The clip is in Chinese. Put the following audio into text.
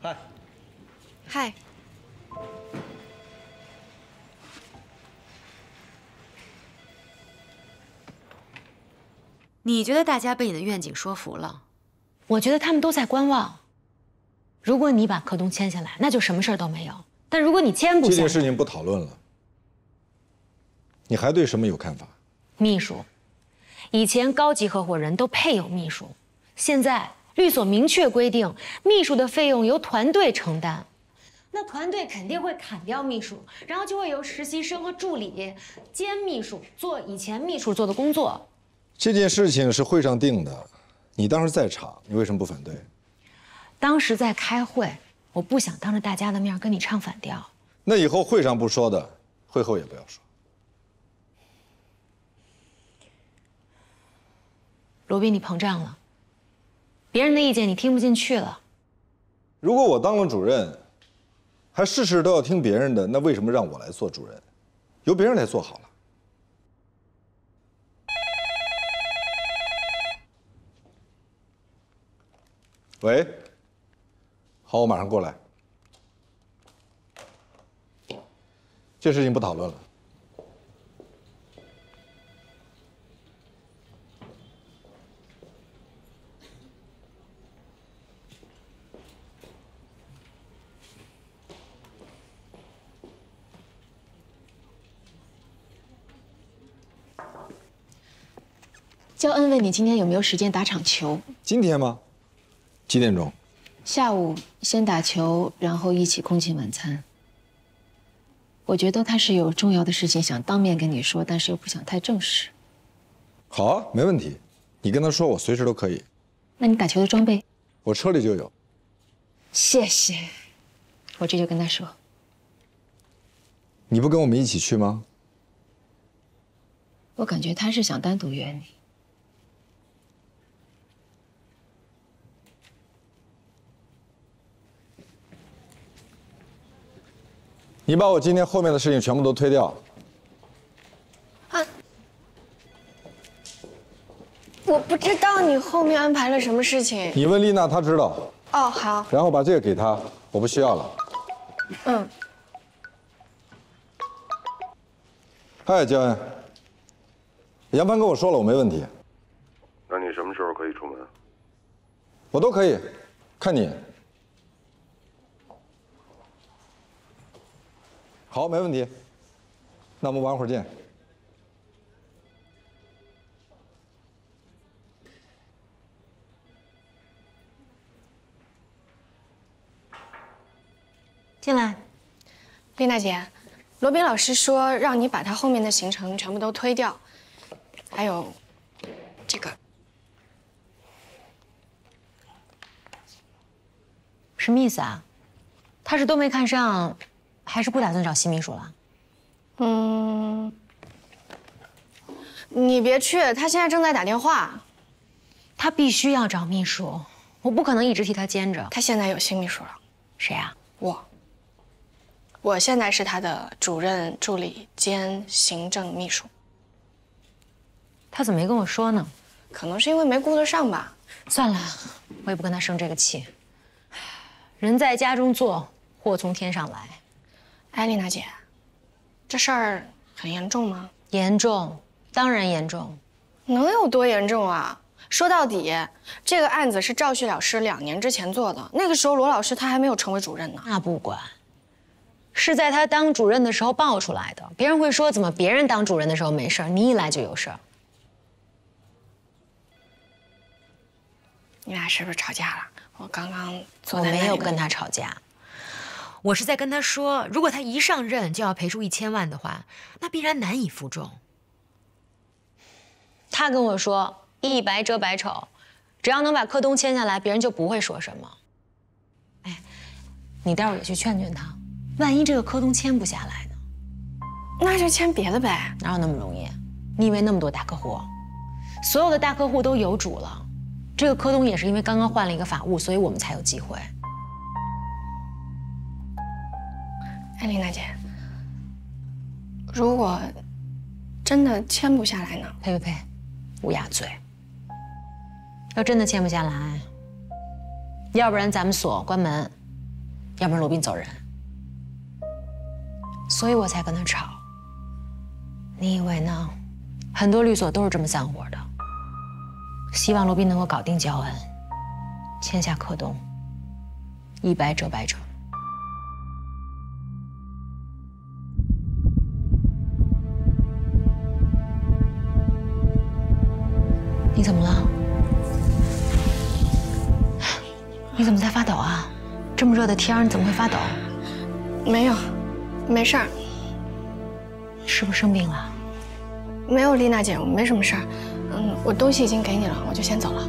嗨，嗨，你觉得大家被你的愿景说服了？我觉得他们都在观望。如果你把柯东签下来，那就什么事儿都没有；但如果你签不下，这件事情不讨论了。你还对什么有看法？秘书，以前高级合伙人都配有秘书，现在律所明确规定，秘书的费用由团队承担。那团队肯定会砍掉秘书，然后就会由实习生和助理兼秘书做以前秘书做的工作。这件事情是会上定的，你当时在场，你为什么不反对？当时在开会，我不想当着大家的面跟你唱反调。那以后会上不说的，会后也不要说。罗宾，你膨胀了，别人的意见你听不进去了。如果我当了主任，还事事都要听别人的，那为什么让我来做主任？由别人来做好了。喂，好，我马上过来。这事情不讨论了。焦恩问你今天有没有时间打场球？今天吗？几点钟？下午先打球，然后一起共进晚餐。我觉得他是有重要的事情想当面跟你说，但是又不想太正式。好啊，没问题。你跟他说，我随时都可以。那你打球的装备？我车里就有。谢谢。我这就跟他说。你不跟我们一起去吗？我感觉他是想单独约你。你把我今天后面的事情全部都推掉。啊！我不知道你后面安排了什么事情。你问丽娜，她知道。哦，好。然后把这个给她，我不需要了。嗯。嗨，焦恩。杨帆跟我说了，我没问题。那你什么时候可以出门？我都可以，看你。好，没问题。那我们晚会儿见。进来，丽娜姐，罗宾老师说让你把他后面的行程全部都推掉，还有这个，什么意思啊？他是都没看上。还是不打算找新秘书了？嗯，你别去，他现在正在打电话。他必须要找秘书，我不可能一直替他兼着。他现在有新秘书了，谁啊？我。我现在是他的主任助理兼行政秘书。他怎么没跟我说呢？可能是因为没顾得上吧。算了，我也不跟他生这个气。人在家中坐，祸从天上来。艾丽娜姐，这事儿很严重吗？严重，当然严重。能有多严重啊？说到底，这个案子是赵旭老师两年之前做的，那个时候罗老师他还没有成为主任呢。那不管，是在他当主任的时候爆出来的。别人会说，怎么别人当主任的时候没事儿，你一来就有事儿？你俩是不是吵架了？我刚刚坐在没有跟他吵架。我是在跟他说，如果他一上任就要赔出一千万的话，那必然难以服众。他跟我说，一白遮百丑，只要能把柯东签下来，别人就不会说什么。哎，你待会儿也去劝劝他，万一这个柯东签不下来呢？那就签别的呗，哪有那么容易？你以为那么多大客户，所有的大客户都有主了，这个柯东也是因为刚刚换了一个法务，所以我们才有机会。艾丽娜姐，如果真的签不下来呢？呸呸呸，乌鸦嘴！要真的签不下来，要不然咱们锁关门，要不然罗宾走人。所以我才跟他吵。你以为呢？很多律所都是这么散伙的。希望罗宾能够搞定焦恩，签下柯东，一白遮百折。怎么了？你怎么在发抖啊？这么热的天你怎么会发抖？没有，没事儿。是不是生病了？没有，丽娜姐，我没什么事儿。嗯，我东西已经给你了，我就先走了。